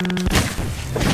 Mm-hmm.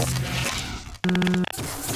うん。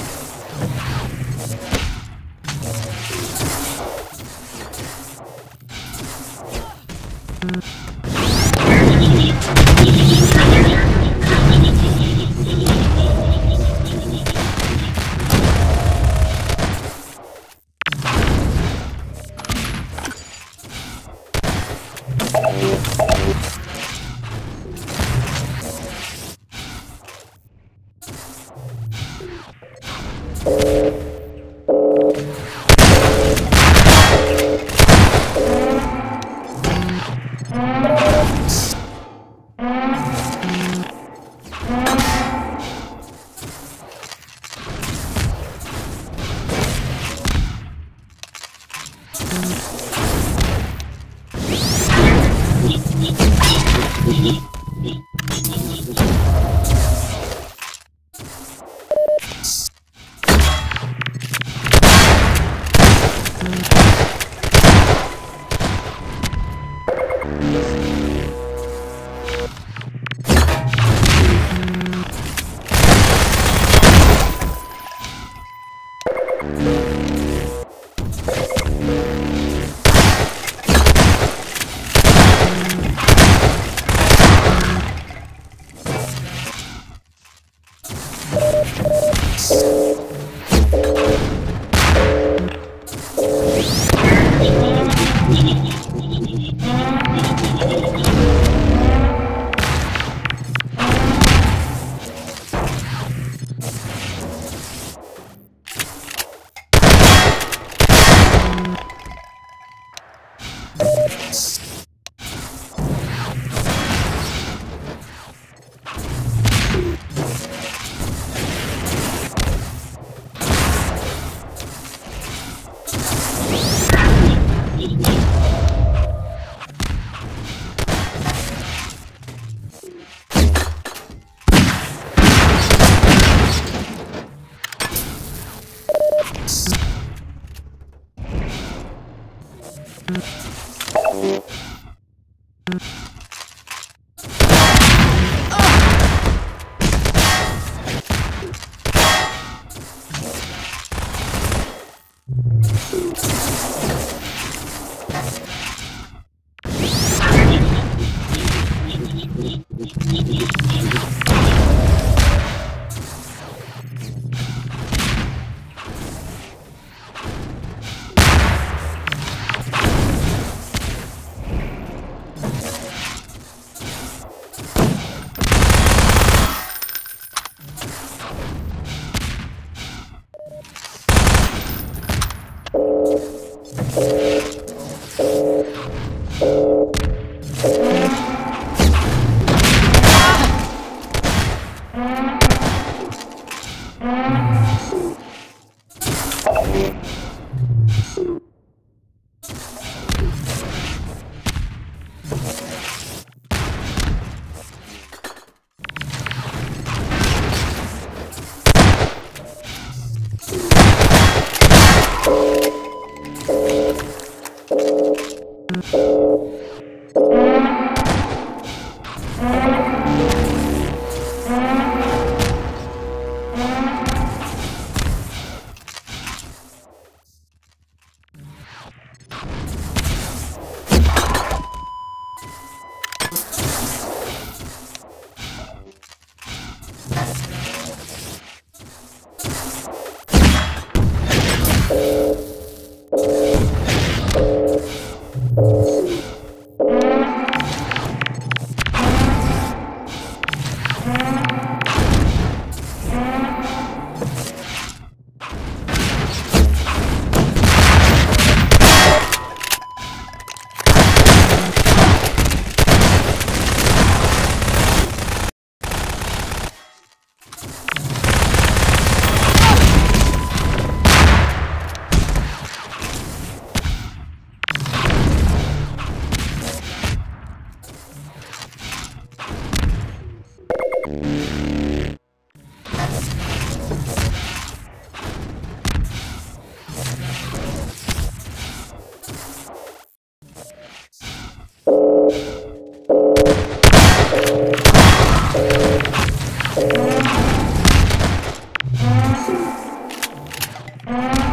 Thank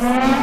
Mm-hmm.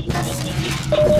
Oh, my God.